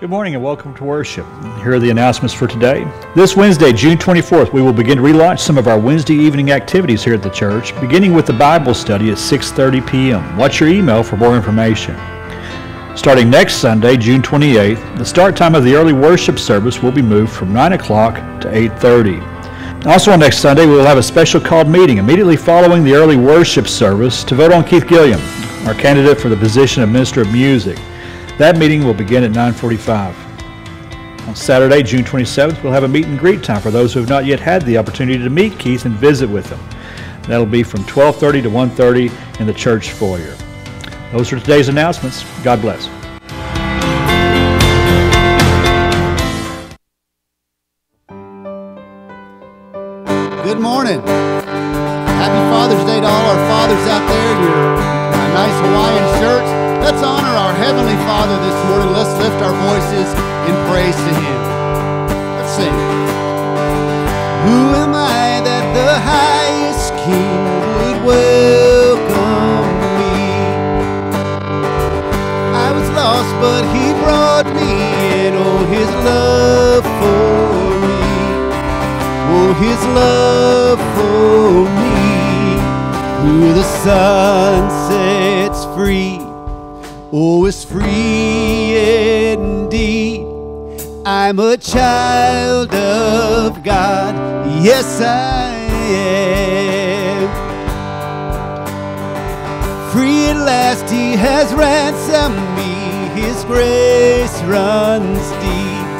Good morning and welcome to worship. Here are the announcements for today. This Wednesday, June 24th, we will begin to relaunch some of our Wednesday evening activities here at the church, beginning with the Bible study at 6:30 p.m. Watch your email for more information. Starting next Sunday, June 28th, the start time of the early worship service will be moved from 9 o'clock to 8:30. Also on next Sunday, we will have a special called meeting immediately following the early worship service to vote on Keith Gilliam, our candidate for the position of Minister of Music. That meeting will begin at 9:45. On Saturday, June 27th, we'll have a meet and greet time for those who have not yet had the opportunity to meet Keith and visit with him. That'll be from 12:30 to 1:30 in the church foyer. Those are today's announcements. God bless. Good morning. Happy Father's Day to all our fathers out there your nice Hawaiian shirts. Let's honor our Heavenly Father this morning. Let's lift our voices in praise to Him. Let's sing. Who am I that the highest King would welcome me? I was lost, but He brought me in. Oh, His love for me. Oh, His love for me. Who the Son sets free Oh, it's free indeed. I'm a child of God. Yes, I am. Free at last, He has ransomed me. His grace runs deep.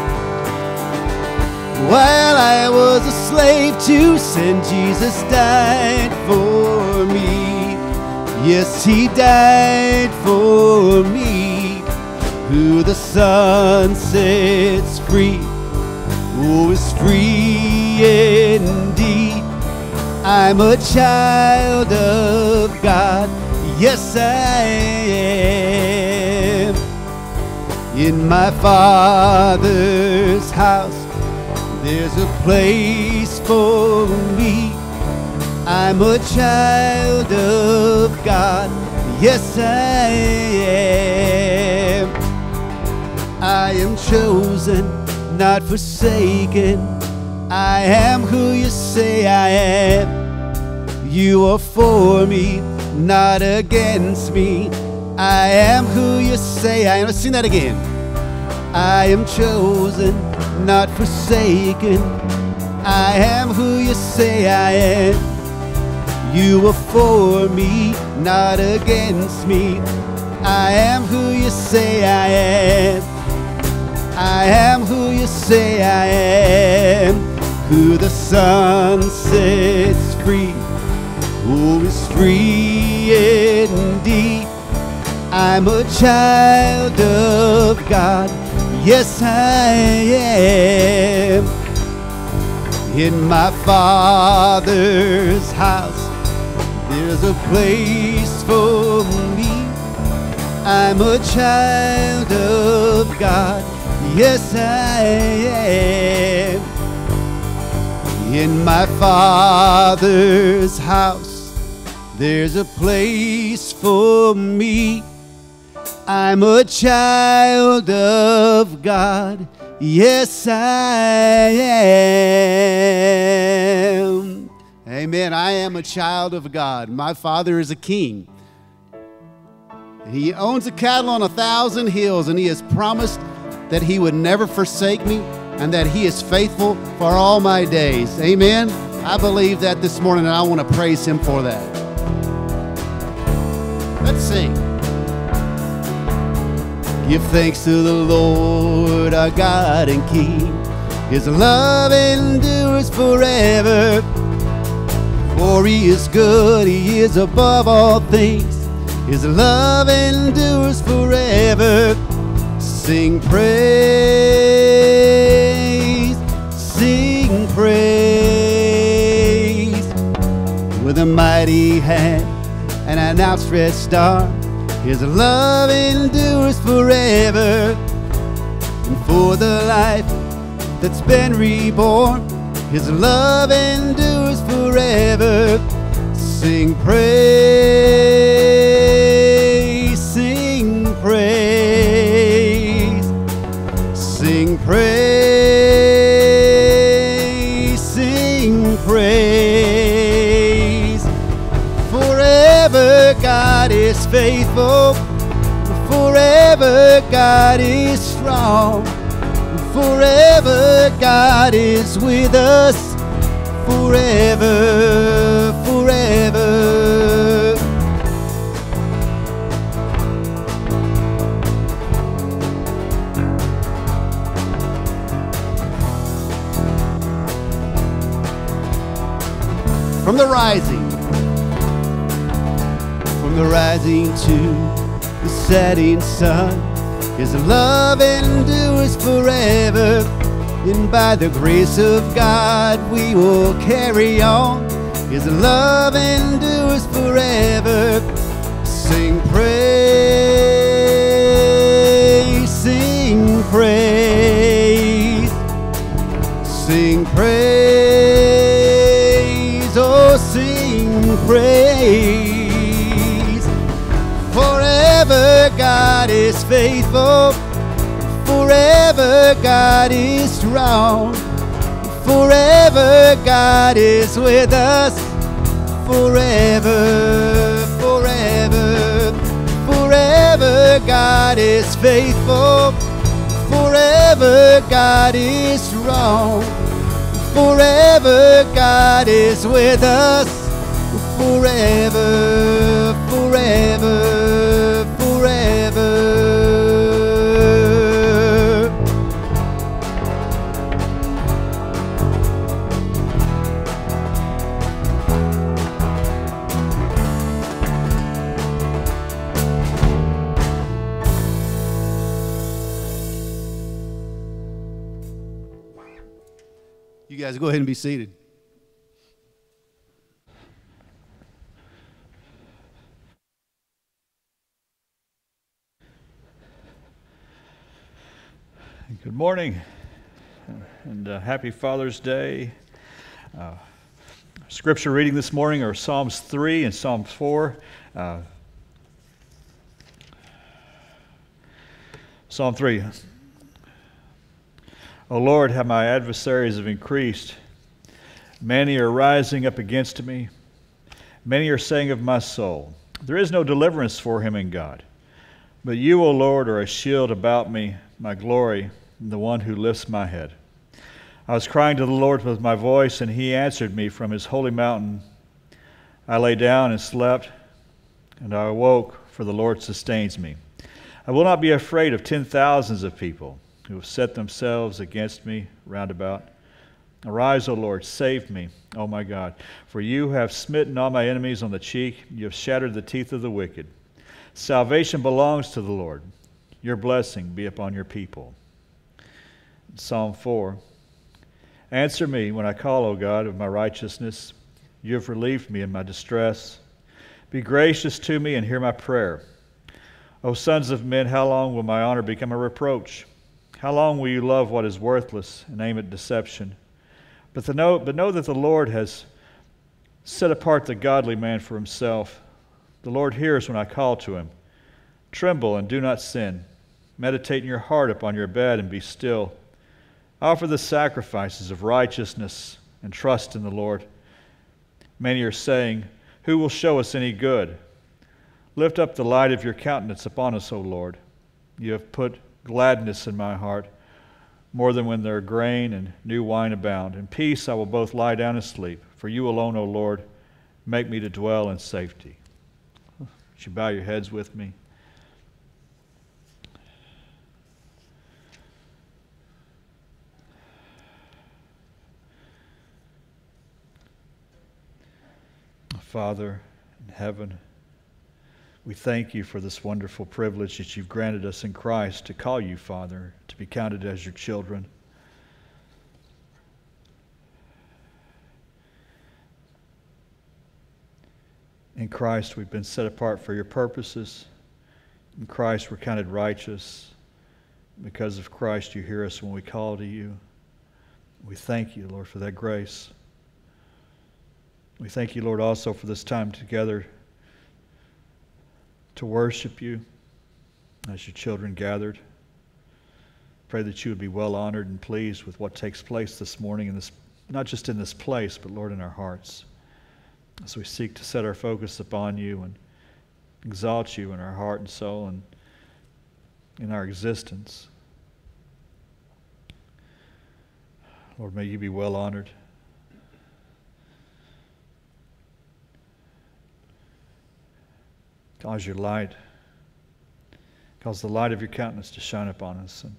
While I was a slave to sin, Jesus died for me. Yes, he died for me. Who the Son sets free, oh, is free indeed. I'm a child of God. Yes, I am. In my Father's house, there's a place for me I'm a child of God. Yes, I am. I am chosen, not forsaken. I am who you say I am. You are for me, not against me. I am who you say I am. Let's sing that again. I am chosen, not forsaken. I am who you say I am. You are for me, not against me. I am who you say I am. I am who you say I am. Who the Son sets free, who is free indeed. I'm a child of God. Yes, I am. In my Father's house there's a place for me. I'm a child of God. Yes, I am. In my Father's house, there's a place for me. I'm a child of God. Yes, I am. Amen. I am a child of God. My father is a king. He owns a cattle on a thousand hills, and he has promised that he would never forsake me and that he is faithful for all my days. Amen. I believe that this morning, and I want to praise him for that. Let's sing. Give thanks to the Lord our God and King. His love endures forever. For he is good, he is above all things. His love endures forever. Sing praise, sing praise. With a mighty hand and an outstretched arm, his love endures forever. And for the life that's been reborn, his love endures forever. Sing praise, sing praise, sing praise, sing praise. Forever God is faithful, forever God is strong, forever God is with us. Forever, forever. From the rising, from the rising to the setting sun, His love endures forever. And by the grace of God, we will carry on. His love endures forever. Sing praise, sing praise, sing praise, oh, sing praise. Forever God is faithful. Forever God is strong. Forever God is with us. Forever, forever, forever God is faithful. Forever God is strong. Forever God is with us. Forever, go ahead and be seated. Good morning and uh, happy Father's Day. Uh, scripture reading this morning are Psalms 3 and Psalms 4. Uh, Psalm 3. O Lord, how my adversaries have increased. Many are rising up against me. Many are saying of my soul, There is no deliverance for him in God. But you, O Lord, are a shield about me, my glory, and the one who lifts my head. I was crying to the Lord with my voice, and he answered me from his holy mountain. I lay down and slept, and I awoke, for the Lord sustains me. I will not be afraid of ten thousands of people who have set themselves against me round about. Arise, O Lord, save me, O my God, for you have smitten all my enemies on the cheek, you have shattered the teeth of the wicked. Salvation belongs to the Lord. Your blessing be upon your people. Psalm 4 Answer me when I call, O God, of my righteousness. You have relieved me in my distress. Be gracious to me and hear my prayer. O sons of men, how long will my honor become a reproach? How long will you love what is worthless and aim at deception? But, know, but know that the Lord has set apart the godly man for himself. The Lord hears when I call to him. Tremble and do not sin. Meditate in your heart upon your bed and be still. Offer the sacrifices of righteousness and trust in the Lord. Many are saying, Who will show us any good? Lift up the light of your countenance upon us, O Lord. You have put gladness in my heart, more than when their grain and new wine abound. In peace I will both lie down and sleep, for you alone, O Lord, make me to dwell in safety. Would you bow your heads with me? Father in heaven, we thank you for this wonderful privilege that you've granted us in Christ to call you Father, to be counted as your children. In Christ, we've been set apart for your purposes. In Christ, we're counted righteous. Because of Christ, you hear us when we call to you. We thank you, Lord, for that grace. We thank you, Lord, also for this time together to worship you as your children gathered. Pray that you would be well honored and pleased with what takes place this morning in this not just in this place, but Lord, in our hearts. As we seek to set our focus upon you and exalt you in our heart and soul and in our existence. Lord, may you be well honored. Cause your light, cause the light of your countenance to shine upon us. And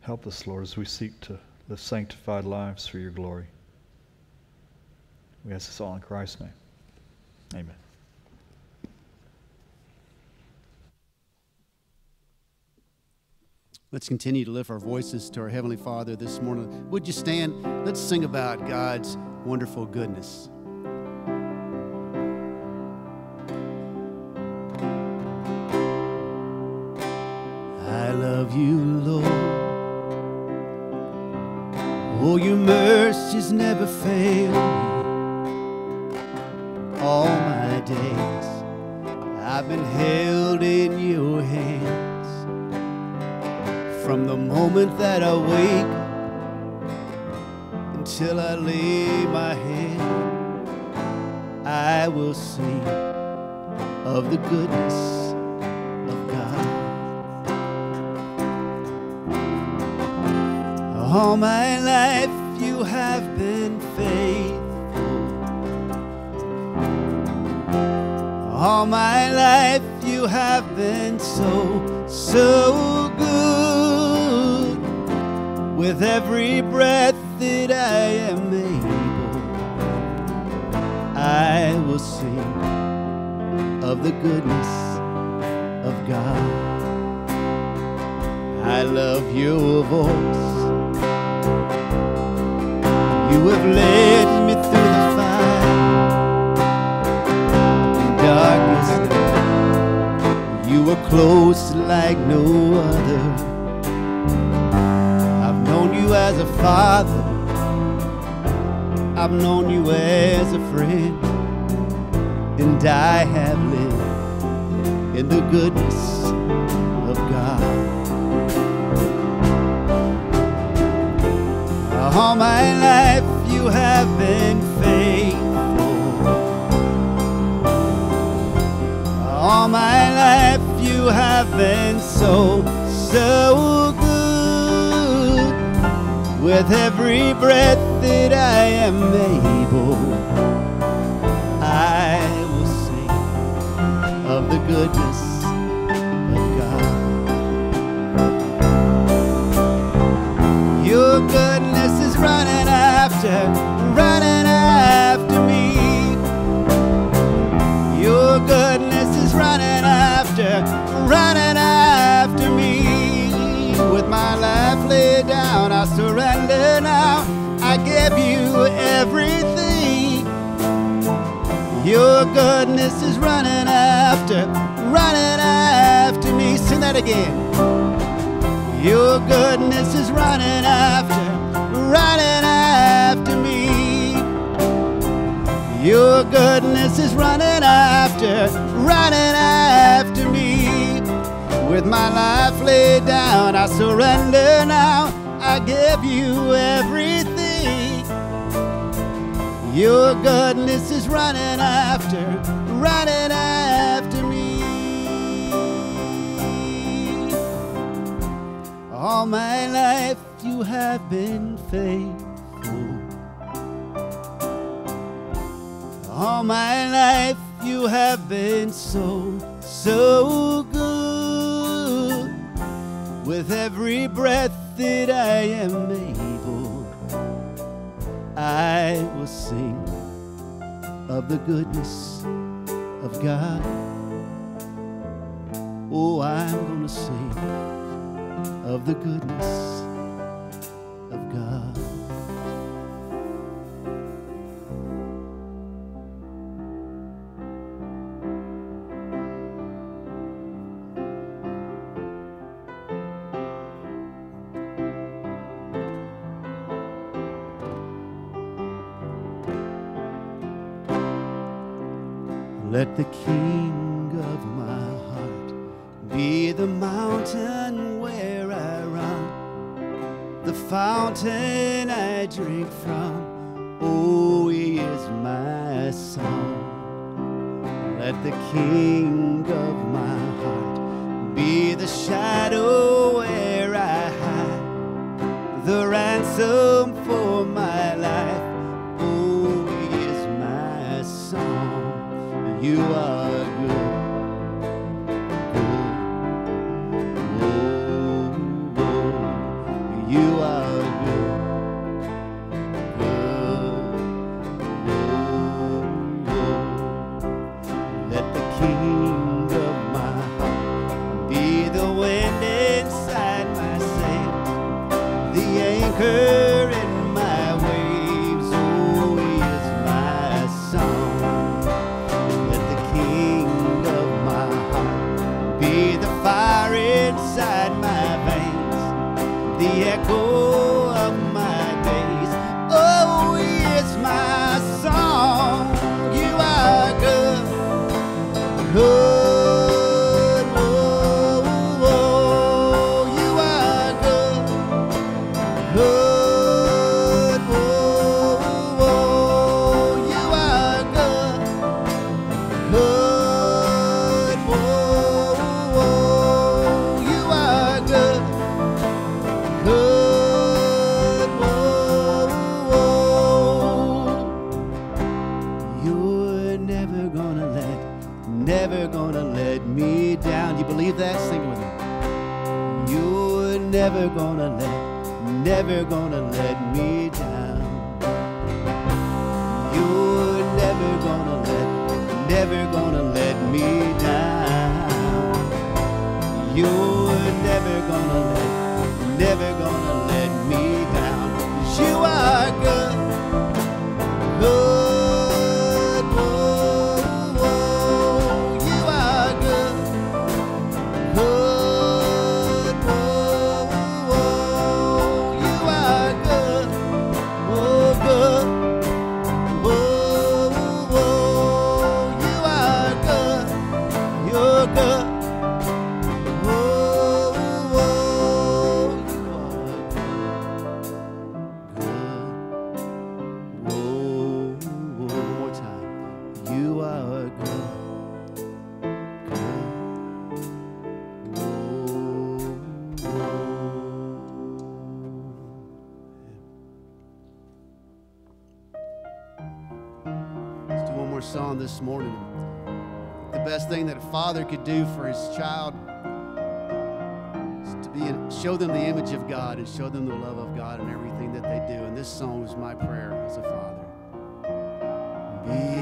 help us, Lord, as we seek to live sanctified lives for your glory. We ask this all in Christ's name. Amen. Let's continue to lift our voices to our Heavenly Father this morning. Would you stand? Let's sing about God's wonderful goodness. I love you, Lord. Oh, your mercies never fail. All my days I've been held in your hands. From the moment that I wake until I lay my head, I will sing of the goodness of God. All my life you have been faithful. All my life you have been so, so good. With every breath that I am able, I will sing of the goodness of God. I love your voice. You have led me through the fire and night. You were close like no other. You as a father. I've known you as a friend. And I have lived in the goodness of God. All my life you have been faithful. All my life you have been so, so. With every breath that I am able, I will sing of the goodness of God. Your goodness is running after, running Your goodness is running after, running after me. Sing that again. Your goodness is running after, running after me. Your goodness is running after, running after me. With my life laid down, I surrender now. I give you everything. Your goodness is running after, running after me. All my life you have been faithful. All my life you have been so, so good. With every breath that I am able, I will sing of the goodness of God. Oh, I'm gonna sing of the goodness the King we're song this morning. The best thing that a father could do for his child is to be in, show them the image of God and show them the love of God in everything that they do. And this song is my prayer as a father. Be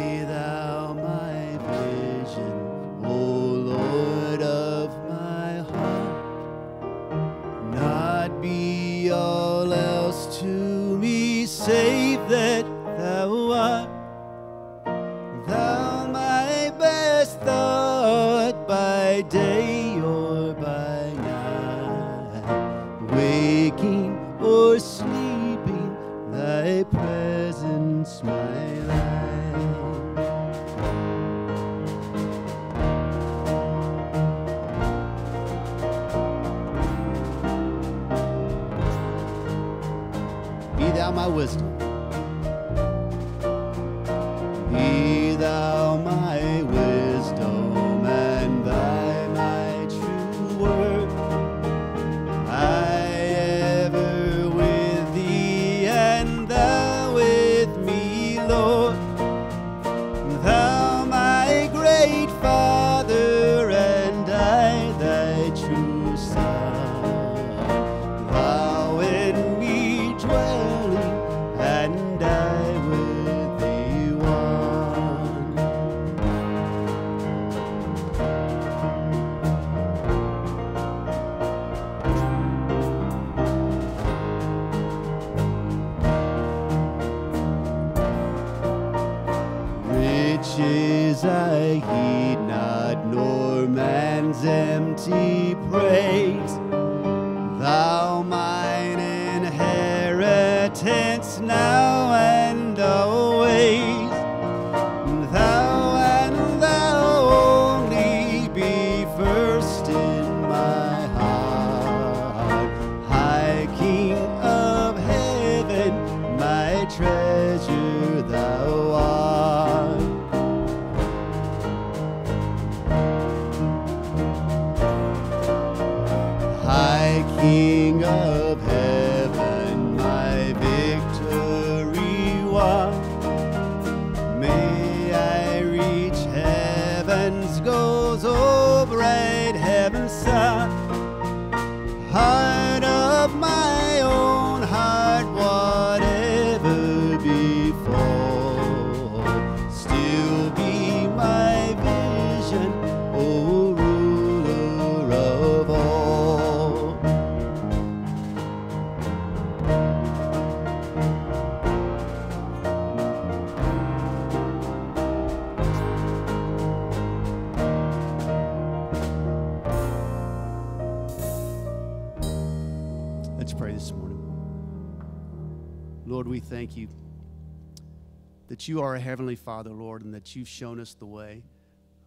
you are a heavenly Father, Lord, and that you've shown us the way.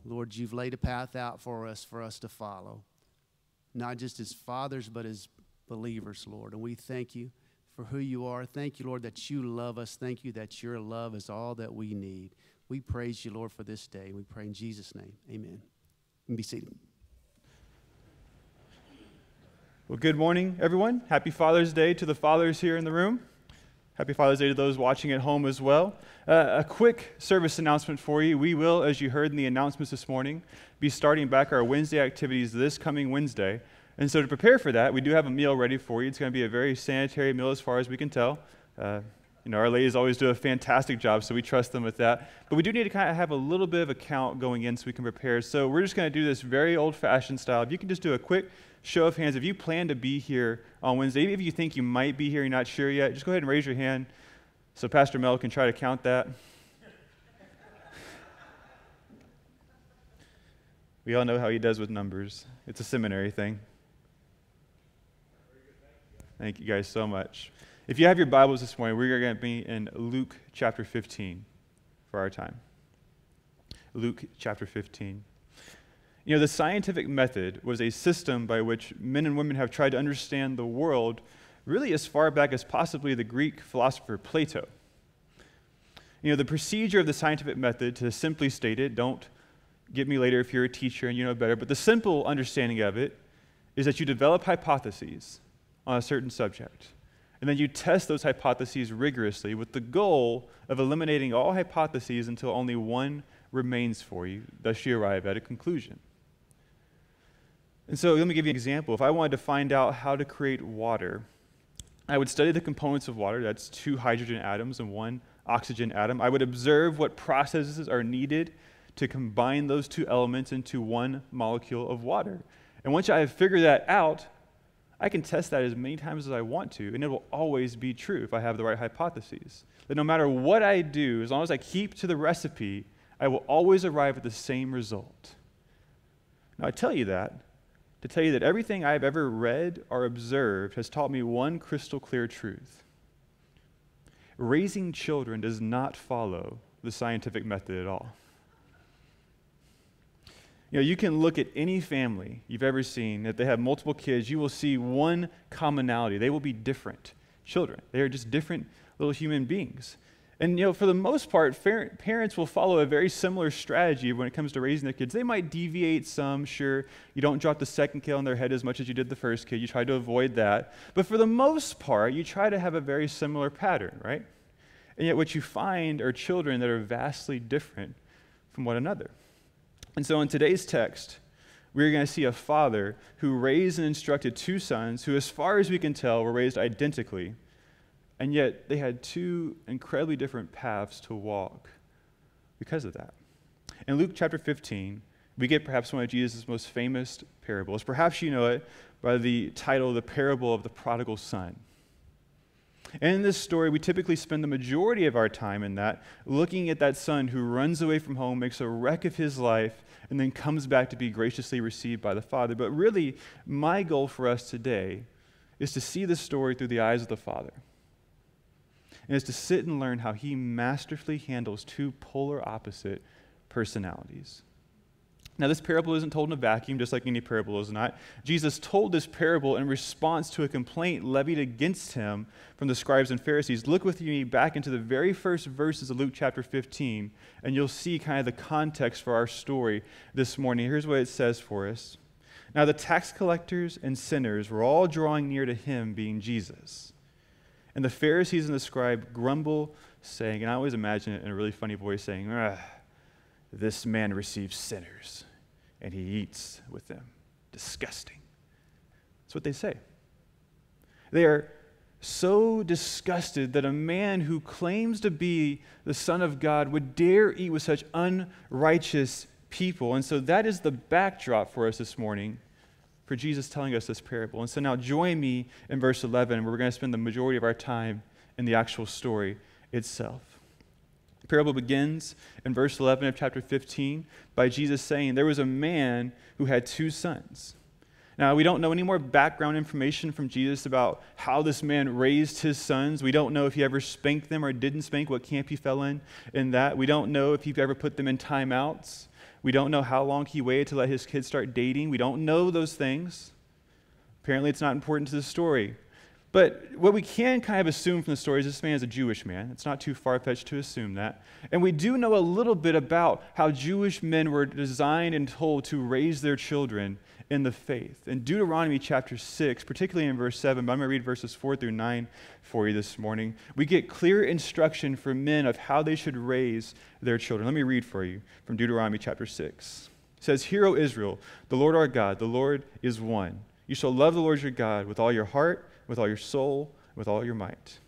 Lord, you've laid a path out for us for us to follow, not just as fathers, but as believers, Lord. And we thank you for who you are. Thank you, Lord, that you love us. Thank you that your love is all that we need. We praise you, Lord, for this day. We pray in Jesus' name. Amen. Be seated. Well, good morning, everyone. Happy Father's Day to the fathers here in the room. Happy Father's Day to those watching at home as well. Uh, a quick service announcement for you. We will, as you heard in the announcements this morning, be starting back our Wednesday activities this coming Wednesday. And so, to prepare for that, we do have a meal ready for you. It's going to be a very sanitary meal as far as we can tell. Uh, you know, our ladies always do a fantastic job, so we trust them with that. But we do need to kind of have a little bit of a count going in so we can prepare. So we're just going to do this very old-fashioned style. If you can just do a quick show of hands, if you plan to be here on Wednesday, if you think you might be here, you're not sure yet, just go ahead and raise your hand so Pastor Mel can try to count that. we all know how he does with numbers. It's a seminary thing. Thank you guys so much. If you have your Bibles this morning, we're going to be in Luke chapter 15 for our time. Luke chapter 15. You know, the scientific method was a system by which men and women have tried to understand the world really as far back as possibly the Greek philosopher Plato. You know, the procedure of the scientific method, to simply state it, don't get me later if you're a teacher and you know better, but the simple understanding of it is that you develop hypotheses on a certain subject. And then you test those hypotheses rigorously with the goal of eliminating all hypotheses until only one remains for you, thus you arrive at a conclusion. And so let me give you an example. If I wanted to find out how to create water, I would study the components of water, that's two hydrogen atoms and one oxygen atom. I would observe what processes are needed to combine those two elements into one molecule of water. And once I have figured that out, I can test that as many times as I want to, and it will always be true if I have the right hypotheses. That no matter what I do, as long as I keep to the recipe, I will always arrive at the same result. Now, I tell you that to tell you that everything I've ever read or observed has taught me one crystal clear truth. Raising children does not follow the scientific method at all. You know, you can look at any family you've ever seen, if they have multiple kids, you will see one commonality. They will be different children. They are just different little human beings. And you know, for the most part, parents will follow a very similar strategy when it comes to raising their kids. They might deviate some, sure. You don't drop the second kid on their head as much as you did the first kid. You try to avoid that. But for the most part, you try to have a very similar pattern, right? And yet, what you find are children that are vastly different from one another. And so, in today's text, we're going to see a father who raised and instructed two sons who, as far as we can tell, were raised identically, and yet they had two incredibly different paths to walk because of that. In Luke chapter 15, we get perhaps one of Jesus' most famous parables. Perhaps you know it by the title, The Parable of the Prodigal Son. And in this story, we typically spend the majority of our time in that, looking at that son who runs away from home, makes a wreck of his life, and then comes back to be graciously received by the Father. But really, my goal for us today is to see this story through the eyes of the Father. Is to sit and learn how he masterfully handles two polar opposite personalities. Now, this parable isn't told in a vacuum, just like any parable is not. Jesus told this parable in response to a complaint levied against him from the scribes and Pharisees. Look with me back into the very first verses of Luke chapter 15, and you'll see kind of the context for our story this morning. Here's what it says for us. Now, the tax collectors and sinners were all drawing near to him, being Jesus. And the Pharisees and the scribe grumble, saying, and I always imagine it in a really funny voice, saying, ah, This man receives sinners, and he eats with them. Disgusting. That's what they say. They are so disgusted that a man who claims to be the Son of God would dare eat with such unrighteous people. And so that is the backdrop for us this morning for Jesus telling us this parable. And so now join me in verse 11, where we're going to spend the majority of our time in the actual story itself. The parable begins in verse 11 of chapter 15 by Jesus saying, There was a man who had two sons. Now, we don't know any more background information from Jesus about how this man raised his sons. We don't know if he ever spanked them or didn't spank, what camp he fell in in that. We don't know if he ever put them in timeouts. We don't know how long he waited to let his kids start dating. We don't know those things. Apparently, it's not important to the story. But what we can kind of assume from the story is this man is a Jewish man. It's not too far fetched to assume that. And we do know a little bit about how Jewish men were designed and told to raise their children in the faith. In Deuteronomy chapter 6, particularly in verse 7, but I'm going to read verses 4 through 9 for you this morning, we get clear instruction for men of how they should raise their children. Let me read for you from Deuteronomy chapter 6. It says, Hear, O Israel, the Lord our God, the Lord is one. You shall love the Lord your God with all your heart, with all your soul, with all your might.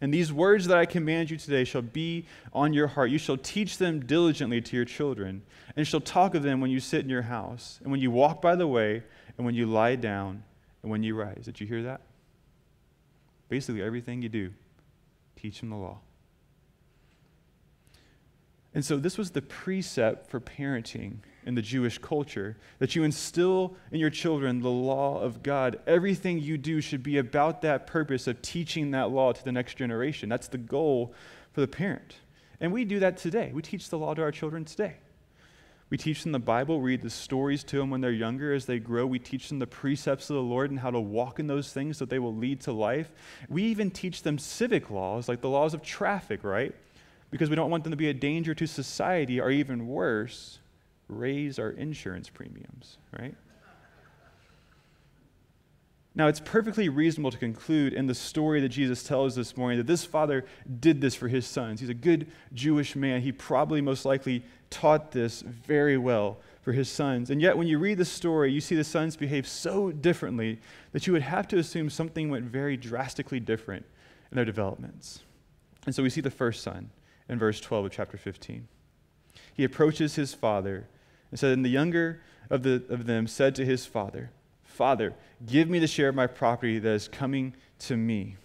And these words that I command you today shall be on your heart. You shall teach them diligently to your children, and shall talk of them when you sit in your house, and when you walk by the way, and when you lie down, and when you rise. Did you hear that? Basically, everything you do, teach them the law. And so, this was the precept for parenting in the Jewish culture that you instill in your children the law of God. Everything you do should be about that purpose of teaching that law to the next generation. That's the goal for the parent. And we do that today. We teach the law to our children today. We teach them the Bible, read the stories to them when they're younger. As they grow, we teach them the precepts of the Lord and how to walk in those things that they will lead to life. We even teach them civic laws, like the laws of traffic, right? Because we don't want them to be a danger to society, or even worse, raise our insurance premiums, right? Now, it's perfectly reasonable to conclude in the story that Jesus tells this morning that this father did this for his sons. He's a good Jewish man. He probably most likely taught this very well for his sons. And yet, when you read the story, you see the sons behave so differently that you would have to assume something went very drastically different in their developments. And so we see the first son in verse 12 of chapter 15. He approaches his father and the younger of, the, of them said to his father, Father, give me the share of my property that is coming to me.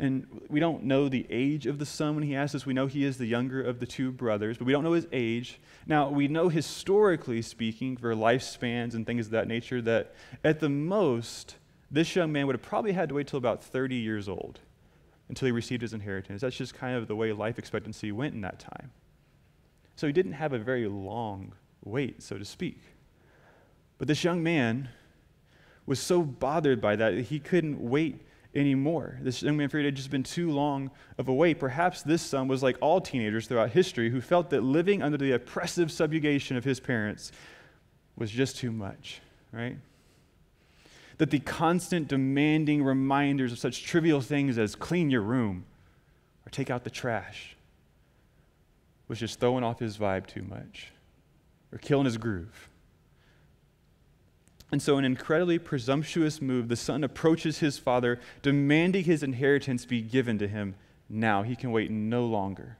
And we don't know the age of the son when he asks us. We know he is the younger of the two brothers, but we don't know his age. Now, we know historically speaking, for lifespans and things of that nature, that at the most, this young man would have probably had to wait till about 30 years old until he received his inheritance. That's just kind of the way life expectancy went in that time. So he didn't have a very long wait, so to speak. But this young man was so bothered by that, that he couldn't wait anymore. This young man figured it had just been too long of a wait. Perhaps this son was like all teenagers throughout history who felt that living under the oppressive subjugation of his parents was just too much, right? That the constant demanding reminders of such trivial things as clean your room or take out the trash was just throwing off his vibe too much or killing his groove. And so, in an incredibly presumptuous move, the son approaches his father, demanding his inheritance be given to him now. He can wait no longer.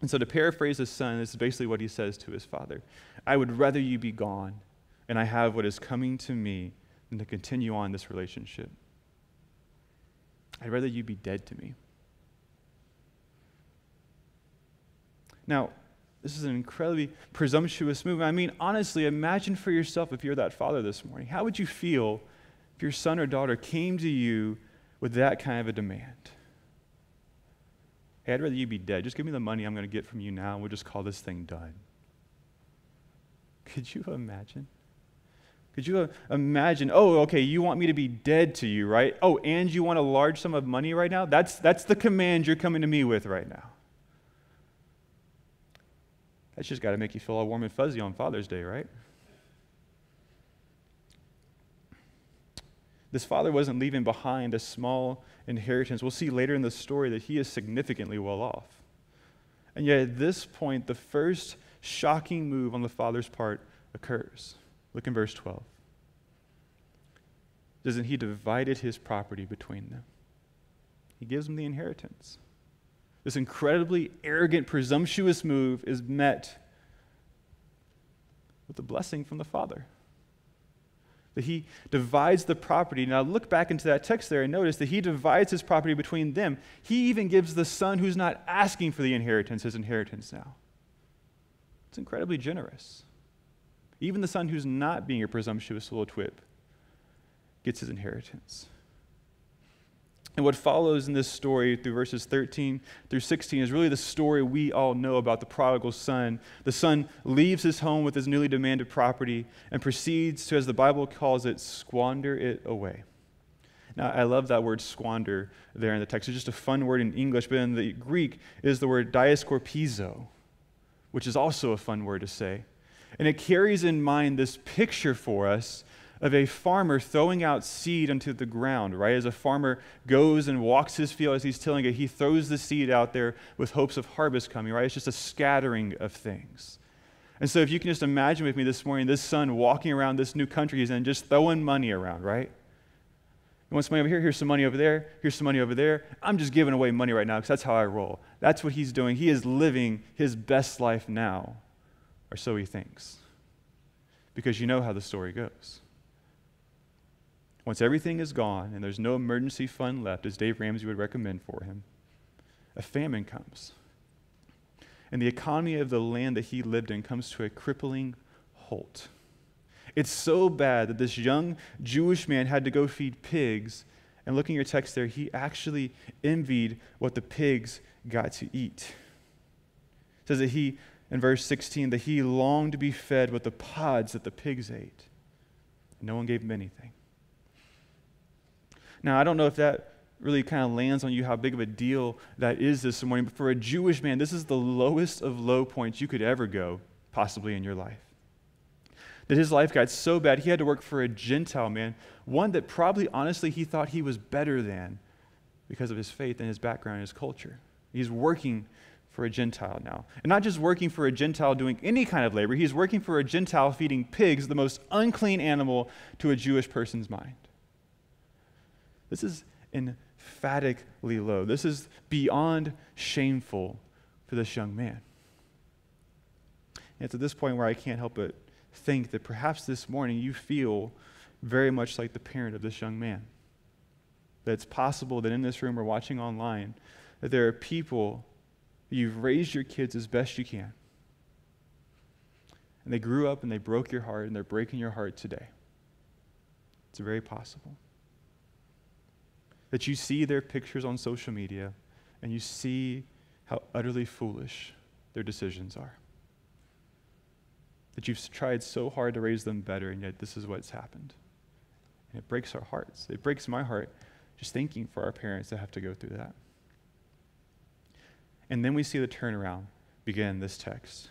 And so, to paraphrase his son, this is basically what he says to his father I would rather you be gone and I have what is coming to me than to continue on this relationship. I'd rather you be dead to me. Now, this is an incredibly presumptuous move. I mean, honestly, imagine for yourself if you're that father this morning. How would you feel if your son or daughter came to you with that kind of a demand? Hey, I'd rather you be dead. Just give me the money I'm going to get from you now, and we'll just call this thing done. Could you imagine? Could you uh, imagine? Oh, okay, you want me to be dead to you, right? Oh, and you want a large sum of money right now? That's, that's the command you're coming to me with right now. That's just got to make you feel all warm and fuzzy on Father's Day, right? This father wasn't leaving behind a small inheritance. We'll see later in the story that he is significantly well off. And yet, at this point, the first shocking move on the father's part occurs. Look in verse 12. Doesn't he divided his property between them? He gives them the inheritance. This incredibly arrogant, presumptuous move is met with a blessing from the father that he divides the property. Now, look back into that text there and notice that he divides his property between them. He even gives the son who's not asking for the inheritance his inheritance now. It's incredibly generous. Even the son who's not being a presumptuous little twip gets his inheritance. And what follows in this story through verses 13 through 16 is really the story we all know about the prodigal son. The son leaves his home with his newly demanded property and proceeds to, as the Bible calls it, squander it away. Now, I love that word squander there in the text. It's just a fun word in English, but in the Greek is the word diaskorpizo, which is also a fun word to say. And it carries in mind this picture for us of a farmer throwing out seed onto the ground, right? As a farmer goes and walks his field as he's tilling it, he throws the seed out there with hopes of harvest coming, right? It's just a scattering of things. And so if you can just imagine with me this morning, this son walking around this new country he's in, just throwing money around, right? You want some money over here? Here's some money over there. Here's some money over there. I'm just giving away money right now because that's how I roll. That's what he's doing. He is living his best life now, or so he thinks. Because you know how the story goes. Once everything is gone and there's no emergency fund left, as Dave Ramsey would recommend for him, a famine comes. And the economy of the land that he lived in comes to a crippling halt. It's so bad that this young Jewish man had to go feed pigs. And looking at your text there, he actually envied what the pigs got to eat. It says that he, in verse 16, that he longed to be fed with the pods that the pigs ate. And No one gave him anything. Now, I don't know if that really kind of lands on you how big of a deal that is this morning, but for a Jewish man, this is the lowest of low points you could ever go, possibly in your life. That his life got so bad, he had to work for a Gentile man, one that probably, honestly, he thought he was better than because of his faith and his background and his culture. He's working for a Gentile now. And not just working for a Gentile doing any kind of labor, he's working for a Gentile feeding pigs, the most unclean animal to a Jewish person's mind. This is emphatically low. This is beyond shameful for this young man. And it's at this point where I can't help but think that perhaps this morning you feel very much like the parent of this young man. That it's possible that in this room or watching online, that there are people you've raised your kids as best you can. And they grew up and they broke your heart and they're breaking your heart today. It's very possible that you see their pictures on social media and you see how utterly foolish their decisions are. That you've tried so hard to raise them better, and yet this is what's happened. And it breaks our hearts. It breaks my heart just thinking for our parents that have to go through that. And then we see the turnaround begin in this text.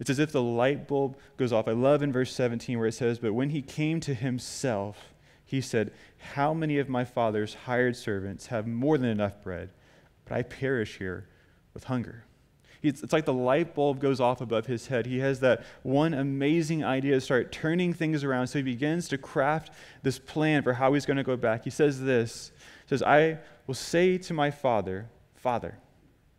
It's as if the light bulb goes off. I love in verse 17 where it says, But when he came to himself, he said, How many of my father's hired servants have more than enough bread, but I perish here with hunger? It's, like the light bulb goes off above his head. He has that one amazing idea to start turning things around. So he begins to craft this plan for how he's going to go back. He says this he says, I will say to my father, Father,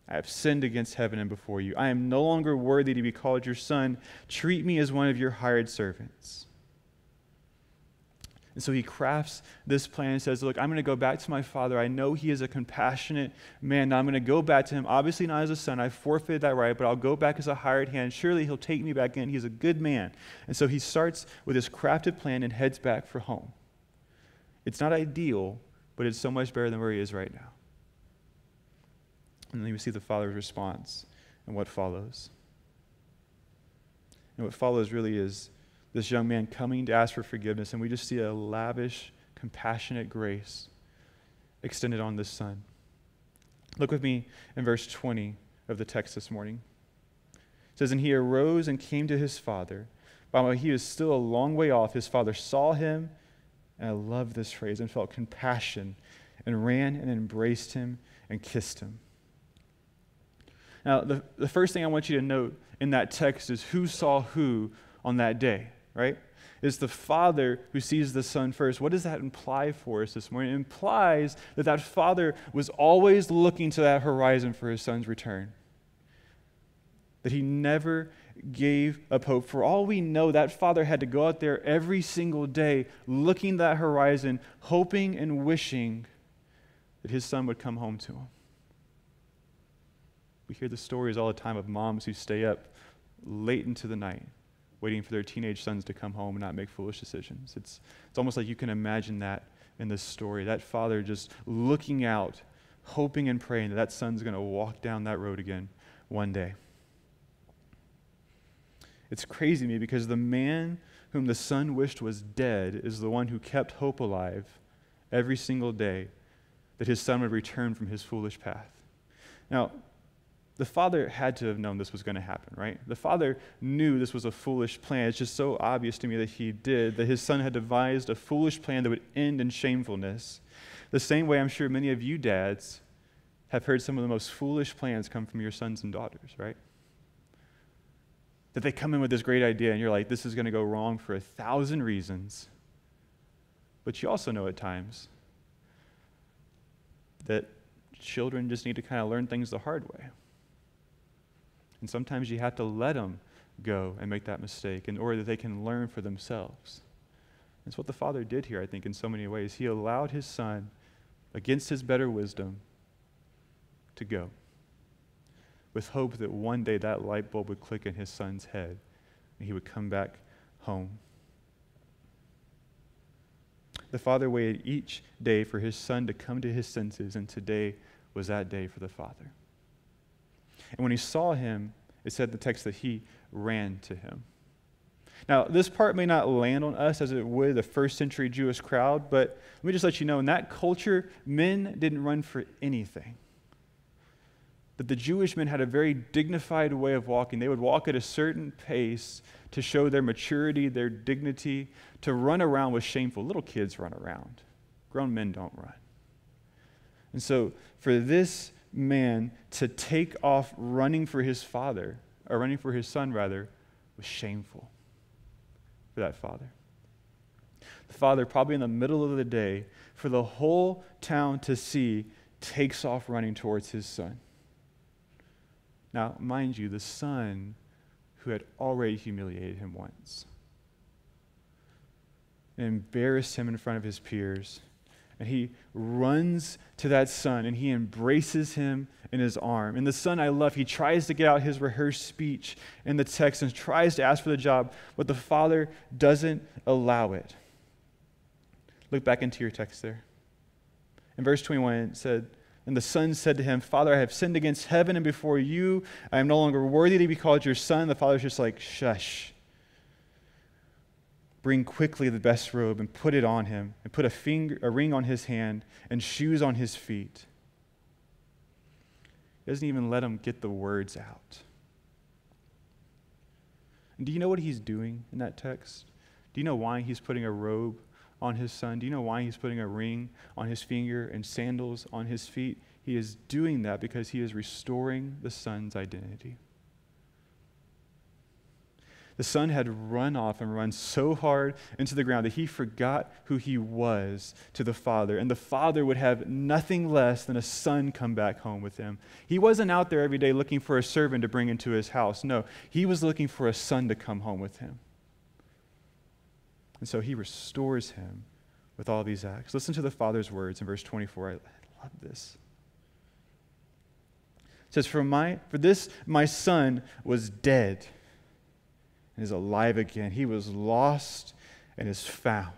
I have sinned against heaven and before you. I am no longer worthy to be called your son. Treat me as one of your hired servants. And so he crafts this plan and says, Look, I'm going to go back to my father. I know he is a compassionate man. Now I'm going to go back to him. Obviously, not as a son. I forfeited that right, but I'll go back as a hired hand. Surely he'll take me back in. He's a good man. And so he starts with this crafted plan and heads back for home. It's not ideal, but it's so much better than where he is right now. And then we see the father's response and what follows. And what follows really is this young man coming to ask for forgiveness, and we just see a lavish, compassionate grace extended on this son. Look with me in verse 20 of the text this morning. It says, And he arose and came to his father. But while he was still a long way off, his father saw him, and I love this phrase, and felt compassion, and ran and embraced him and kissed him. Now, the, the first thing I want you to note in that text is who saw who on that day, right? It's the father who sees the son first. What does that imply for us this morning? It implies that that father was always looking to that horizon for his son's return. That he never gave up hope. For all we know, that father had to go out there every single day looking that horizon, hoping and wishing that his son would come home to him. We hear the stories all the time of moms who stay up late into the night waiting for their teenage sons to come home and not make foolish decisions. It's, it's almost like you can imagine that in this story. That father just looking out, hoping and praying that that son's going to walk down that road again one day. It's crazy to me because the man whom the son wished was dead is the one who kept hope alive every single day that his son would return from his foolish path. Now, the father had to have known this was going to happen, right? The father knew this was a foolish plan. It's just so obvious to me that he did, that his son had devised a foolish plan that would end in shamefulness. The same way I'm sure many of you dads have heard some of the most foolish plans come from your sons and daughters, right? That they come in with this great idea and you're like, this is going to go wrong for a thousand reasons. But you also know at times that children just need to kind of learn things the hard way. And sometimes you have to let them go and make that mistake in order that they can learn for themselves. That's what the Father did here, I think, in so many ways. He allowed his Son, against his better wisdom, to go with hope that one day that light bulb would click in his son's head and he would come back home. The father waited each day for his son to come to his senses, and today was that day for the father. And when he saw him, it said in the text that he ran to him. Now, this part may not land on us as it would the first century Jewish crowd, but let me just let you know in that culture, men didn't run for anything. That the Jewish men had a very dignified way of walking. They would walk at a certain pace to show their maturity, their dignity. To run around was shameful. Little kids run around, grown men don't run. And so, for this man to take off running for his father, or running for his son, rather, was shameful for that father. The father, probably in the middle of the day, for the whole town to see, takes off running towards his son. Now, mind you, the son who had already humiliated him once, embarrassed him in front of his peers and he runs to that son and he embraces him in his arm. And the son I love, he tries to get out his rehearsed speech in the text and tries to ask for the job, but the father doesn't allow it. Look back into your text there. In verse 21, it said, And the son said to him, Father, I have sinned against heaven and before you. I am no longer worthy to be called your son. The father's just like, Shush Bring quickly the best robe and put it on him, and put a, finger, a ring on his hand and shoes on his feet. He doesn't even let him get the words out. And do you know what he's doing in that text? Do you know why he's putting a robe on his son? Do you know why he's putting a ring on his finger and sandals on his feet? He is doing that because he is restoring the son's identity. The son had run off and run so hard into the ground that he forgot who he was to the father. And the father would have nothing less than a son come back home with him. He wasn't out there every day looking for a servant to bring into his house. No, he was looking for a son to come home with him. And so he restores him with all these acts. Listen to the father's words in verse 24. I love this. It says, For, my, for this my son was dead and is alive again. He was lost and is found.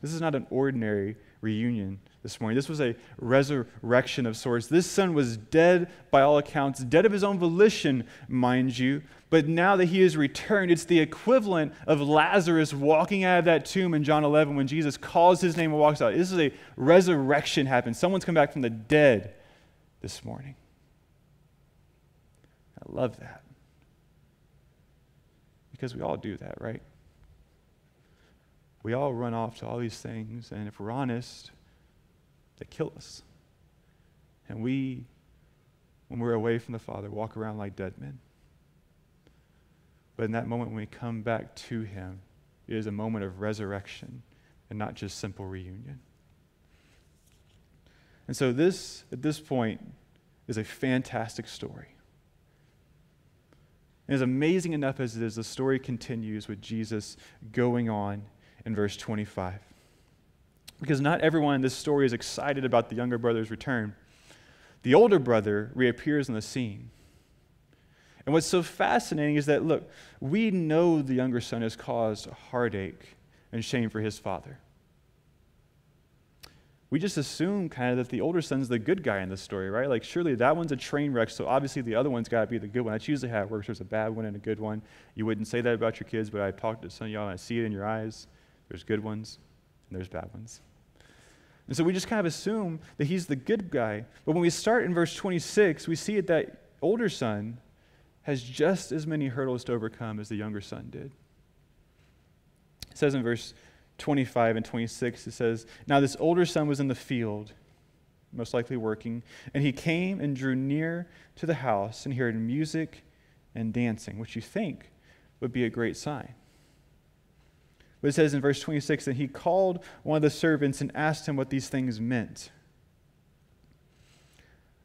This is not an ordinary reunion this morning. This was a resurrection of sorts. This son was dead by all accounts, dead of his own volition, mind you. But now that he is returned, it's the equivalent of Lazarus walking out of that tomb in John 11 when Jesus calls his name and walks out. This is a resurrection happened. Someone's come back from the dead this morning. Love that. Because we all do that, right? We all run off to all these things, and if we're honest, they kill us. And we, when we're away from the Father, walk around like dead men. But in that moment, when we come back to Him, it is a moment of resurrection and not just simple reunion. And so, this, at this point, is a fantastic story. And amazing enough as it is, the story continues with Jesus going on in verse 25. Because not everyone in this story is excited about the younger brother's return. The older brother reappears on the scene. And what's so fascinating is that, look, we know the younger son has caused heartache and shame for his father. We just assume kind of that the older son's the good guy in this story, right? Like, surely that one's a train wreck, so obviously the other one's got to be the good one. That's usually how it works. There's a bad one and a good one. You wouldn't say that about your kids, but I've talked to some of y'all and I see it in your eyes. There's good ones and there's bad ones. And so we just kind of assume that he's the good guy. But when we start in verse 26, we see it that older son has just as many hurdles to overcome as the younger son did. It says in verse 25 and 26, it says, Now this older son was in the field, most likely working, and he came and drew near to the house and heard music and dancing, which you think would be a great sign. But it says in verse 26 that he called one of the servants and asked him what these things meant.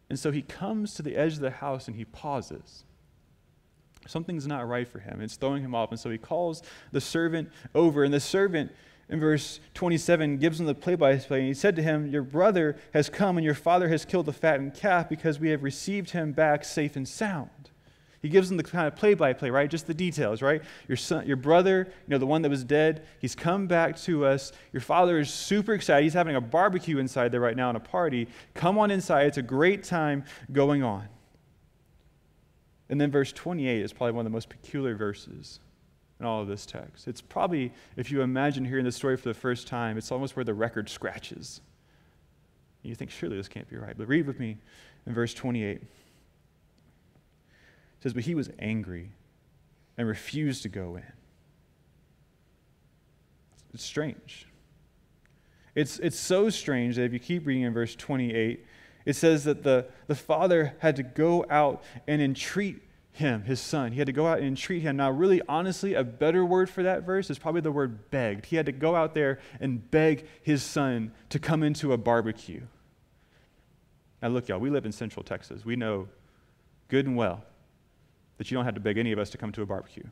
And so he comes to the edge of the house and he pauses. Something's not right for him. It's throwing him off. And so he calls the servant over. And the servant, in verse 27, gives him the play by play. And he said to him, Your brother has come, and your father has killed the fattened calf because we have received him back safe and sound. He gives them the kind of play by play, right? Just the details, right? Your son, your brother, you know, the one that was dead, he's come back to us. Your father is super excited. He's having a barbecue inside there right now and a party. Come on inside. It's a great time going on. And then verse 28 is probably one of the most peculiar verses in all of this text. It's probably, if you imagine hearing this story for the first time, it's almost where the record scratches. And you think, surely this can't be right. But read with me in verse 28. It says, But he was angry and refused to go in. It's strange. It's, it's so strange that if you keep reading in verse 28, it says that the, the father had to go out and entreat him, his son. He had to go out and entreat him. Now, really, honestly, a better word for that verse is probably the word begged. He had to go out there and beg his son to come into a barbecue. Now, look, y'all, we live in Central Texas. We know good and well that you don't have to beg any of us to come to a barbecue.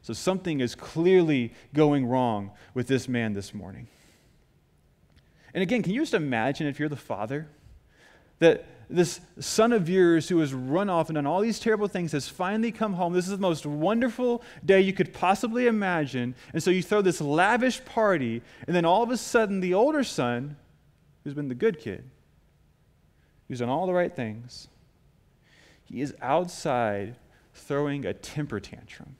So, something is clearly going wrong with this man this morning. And again, can you just imagine if you're the father? that this son of yours who has run off and done all these terrible things has finally come home. This is the most wonderful day you could possibly imagine. And so you throw this lavish party, and then all of a sudden, the older son, who's been the good kid, who's done all the right things, he is outside throwing a temper tantrum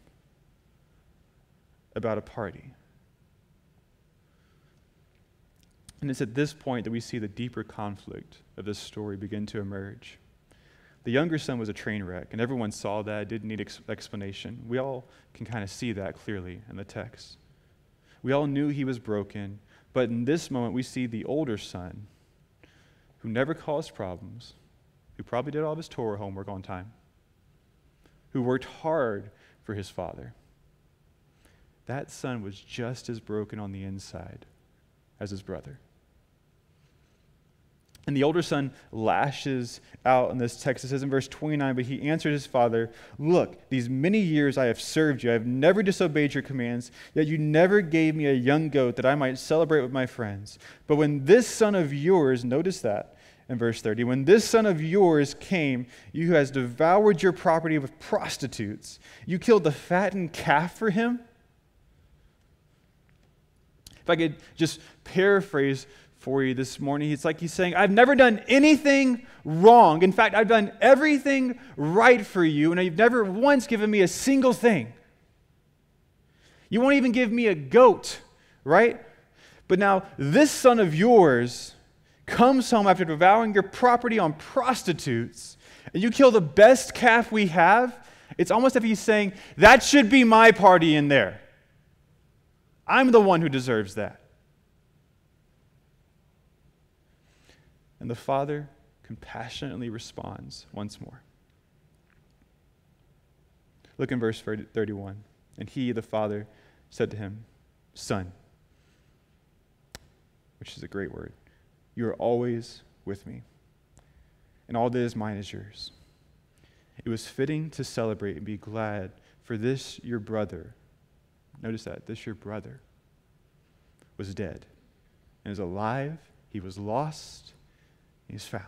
about a party. And it's at this point that we see the deeper conflict of this story begin to emerge. The younger son was a train wreck, and everyone saw that, didn't need ex- explanation. We all can kind of see that clearly in the text. We all knew he was broken, but in this moment we see the older son who never caused problems, who probably did all of his Torah homework on time, who worked hard for his father. That son was just as broken on the inside as his brother. And the older son lashes out in this text. It says in verse 29, but he answered his father, Look, these many years I have served you. I have never disobeyed your commands, yet you never gave me a young goat that I might celebrate with my friends. But when this son of yours, notice that in verse 30, when this son of yours came, you who has devoured your property with prostitutes, you killed the fattened calf for him? If I could just paraphrase for you this morning. It's like he's saying, I've never done anything wrong. In fact, I've done everything right for you, and you've never once given me a single thing. You won't even give me a goat, right? But now, this son of yours comes home after devouring your property on prostitutes, and you kill the best calf we have, it's almost as if he's saying, That should be my party in there. I'm the one who deserves that. And the father compassionately responds once more. Look in verse 31. And he, the father, said to him, Son, which is a great word, you are always with me, and all that is mine is yours. It was fitting to celebrate and be glad, for this your brother, notice that, this your brother, was dead and is alive. He was lost, he's found.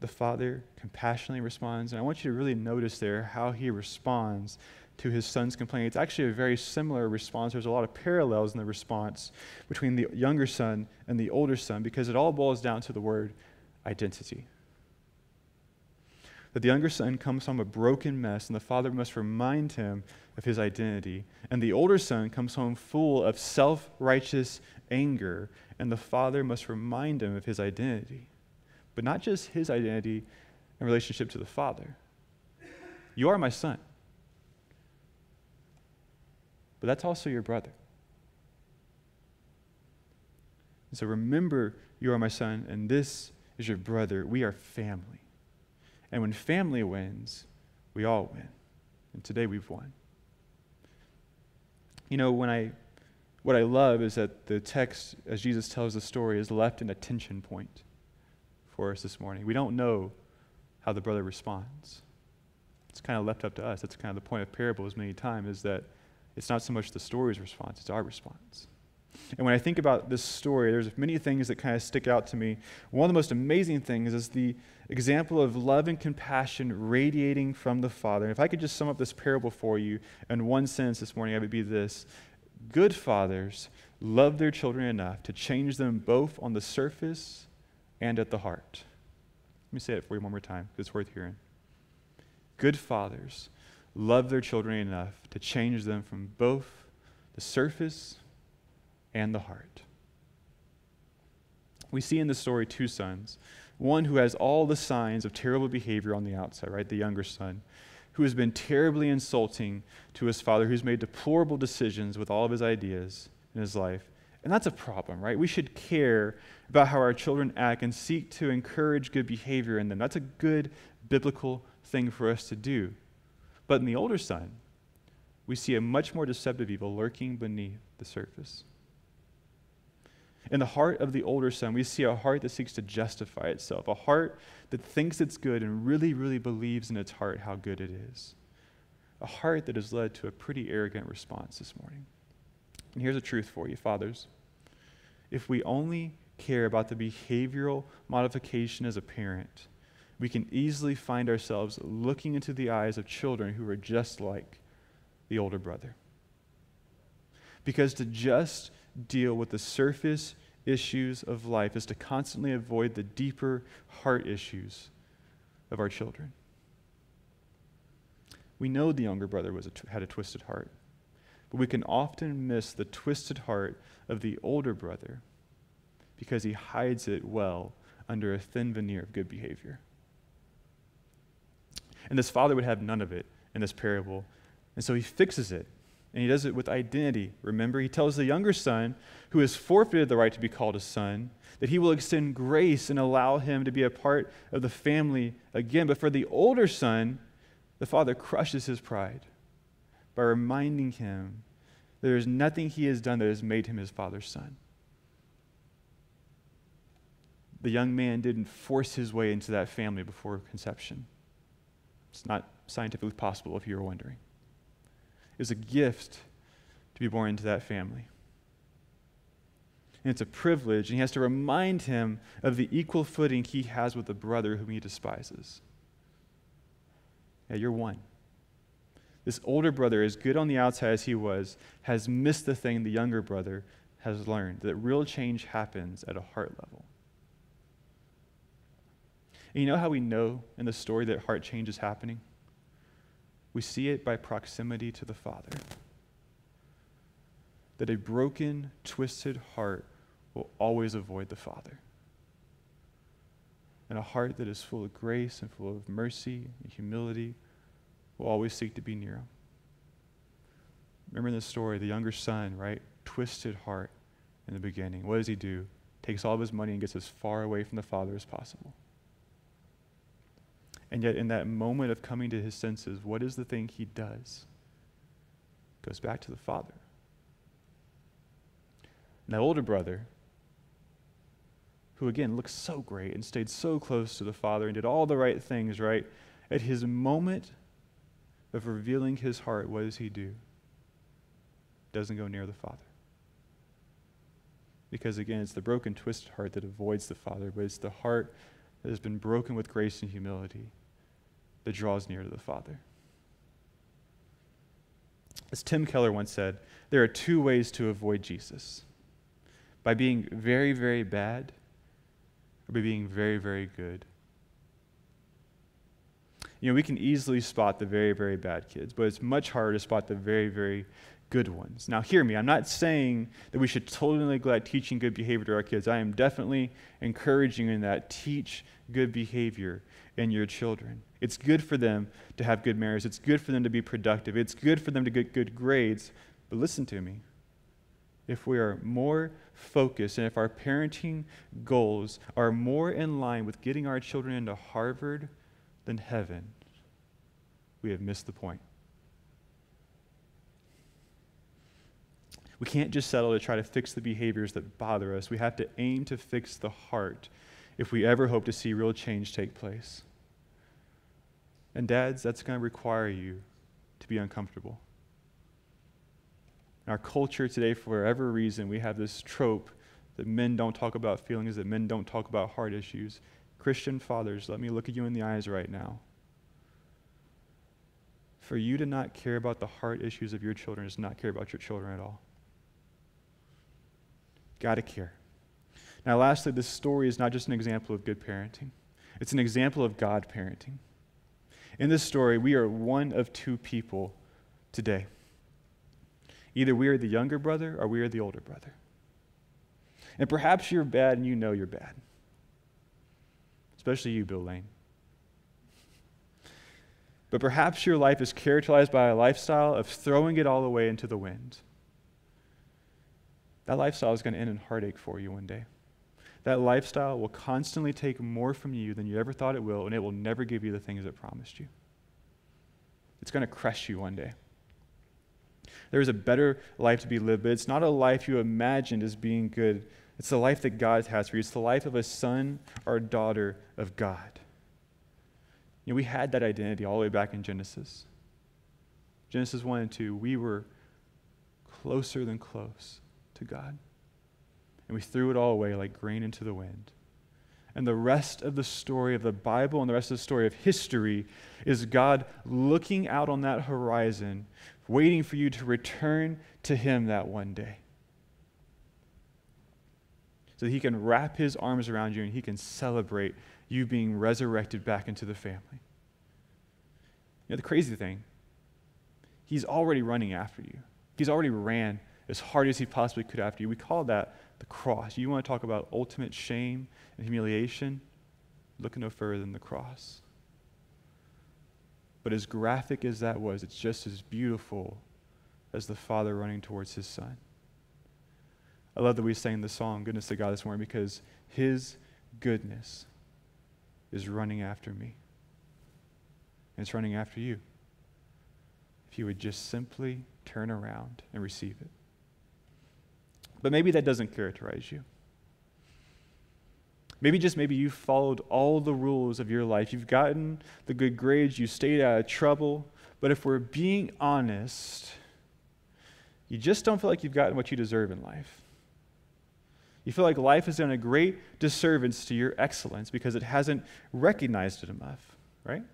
The father compassionately responds, and I want you to really notice there how he responds to his son's complaint. It's actually a very similar response. There's a lot of parallels in the response between the younger son and the older son because it all boils down to the word identity. That the younger son comes from a broken mess, and the father must remind him of his identity. And the older son comes home full of self righteous anger, and the father must remind him of his identity. But not just his identity in relationship to the father. You are my son. But that's also your brother. And so remember, you are my son, and this is your brother. We are family. And when family wins, we all win. And today we've won. You know, when I what I love is that the text, as Jesus tells the story, is left in a tension point for us this morning. We don't know how the brother responds. It's kind of left up to us. That's kind of the point of parables many times, is that it's not so much the story's response, it's our response. And when I think about this story, there's many things that kind of stick out to me. One of the most amazing things is the example of love and compassion radiating from the Father. And if I could just sum up this parable for you in one sentence this morning, it would be this Good fathers love their children enough to change them both on the surface and at the heart. Let me say it for you one more time, because it's worth hearing. Good fathers love their children enough to change them from both the surface and the heart. We see in the story two sons one who has all the signs of terrible behavior on the outside, right? The younger son, who has been terribly insulting to his father, who's made deplorable decisions with all of his ideas in his life. And that's a problem, right? We should care about how our children act and seek to encourage good behavior in them. That's a good biblical thing for us to do. But in the older son, we see a much more deceptive evil lurking beneath the surface. In the heart of the older son, we see a heart that seeks to justify itself, a heart that thinks it's good and really, really believes in its heart how good it is. A heart that has led to a pretty arrogant response this morning. And here's a truth for you, fathers. If we only care about the behavioral modification as a parent, we can easily find ourselves looking into the eyes of children who are just like the older brother. Because to just deal with the surface issues of life is to constantly avoid the deeper heart issues of our children. We know the younger brother was had a twisted heart, but we can often miss the twisted heart of the older brother because he hides it well under a thin veneer of good behavior. And this father would have none of it in this parable. And so he fixes it and he does it with identity. Remember, he tells the younger son, who has forfeited the right to be called a son, that he will extend grace and allow him to be a part of the family again. But for the older son, the father crushes his pride by reminding him that there is nothing he has done that has made him his father's son. The young man didn't force his way into that family before conception. It's not scientifically possible if you were wondering is a gift to be born into that family. And it's a privilege, and he has to remind him of the equal footing he has with the brother whom he despises. Yeah, you're one. This older brother, as good on the outside as he was, has missed the thing the younger brother has learned that real change happens at a heart level. And you know how we know in the story that heart change is happening? We see it by proximity to the Father. That a broken, twisted heart will always avoid the Father. and a heart that is full of grace and full of mercy and humility will always seek to be near him. Remember in the story, the younger son, right? Twisted heart in the beginning. What does he do? Takes all of his money and gets as far away from the father as possible. And yet, in that moment of coming to his senses, what is the thing he does? Goes back to the father. And that older brother, who again looked so great and stayed so close to the father and did all the right things, right? At his moment of revealing his heart, what does he do? Doesn't go near the father. Because again, it's the broken, twisted heart that avoids the father, but it's the heart that has been broken with grace and humility that draws near to the Father. As Tim Keller once said, there are two ways to avoid Jesus by being very, very bad or by being very, very good. You know, we can easily spot the very, very bad kids, but it's much harder to spot the very, very good ones. Now, hear me. I'm not saying that we should totally neglect teaching good behavior to our kids. I am definitely encouraging in that. Teach good behavior in your children. It's good for them to have good manners. It's good for them to be productive. It's good for them to get good grades. But listen to me. If we are more focused and if our parenting goals are more in line with getting our children into Harvard than heaven, we have missed the point. We can't just settle to try to fix the behaviors that bother us. We have to aim to fix the heart if we ever hope to see real change take place. And, dads, that's going to require you to be uncomfortable. In our culture today, for whatever reason, we have this trope that men don't talk about feelings, that men don't talk about heart issues. Christian fathers, let me look at you in the eyes right now. For you to not care about the heart issues of your children is not care about your children at all. Got to care. Now, lastly, this story is not just an example of good parenting, it's an example of God parenting. In this story, we are one of two people today. Either we are the younger brother or we are the older brother. And perhaps you're bad and you know you're bad. Especially you, Bill Lane. But perhaps your life is characterized by a lifestyle of throwing it all away into the wind. That lifestyle is going to end in heartache for you one day. That lifestyle will constantly take more from you than you ever thought it will, and it will never give you the things it promised you. It's going to crush you one day. There is a better life to be lived, but it's not a life you imagined as being good. It's the life that God has for you. It's the life of a son or daughter of God. You know, we had that identity all the way back in Genesis. Genesis 1 and 2, we were closer than close to God and we threw it all away like grain into the wind. And the rest of the story of the Bible and the rest of the story of history is God looking out on that horizon, waiting for you to return to Him that one day. So that He can wrap His arms around you and He can celebrate you being resurrected back into the family. You know, the crazy thing, He's already running after you. He's already ran as hard as He possibly could after you. We call that the cross. You want to talk about ultimate shame and humiliation? Look no further than the cross. But as graphic as that was, it's just as beautiful as the Father running towards his Son. I love that we sang the song, Goodness to God, this morning because his goodness is running after me. And it's running after you. If you would just simply turn around and receive it. But maybe that doesn't characterize you. Maybe just maybe you followed all the rules of your life. You've gotten the good grades, you stayed out of trouble. But if we're being honest, you just don't feel like you've gotten what you deserve in life. You feel like life has done a great disservice to your excellence because it hasn't recognized it enough, right?